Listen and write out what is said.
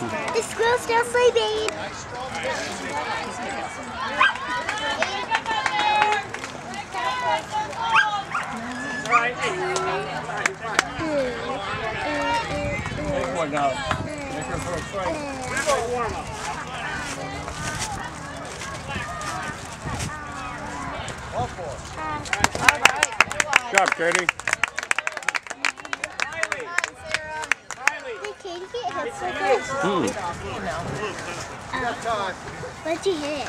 The squirrel's still sleeping. Hey. Make throw straight. We're up. All four. All right. Good job, Katie. Did Katie get hit so good? Hmm. Where'd you hit?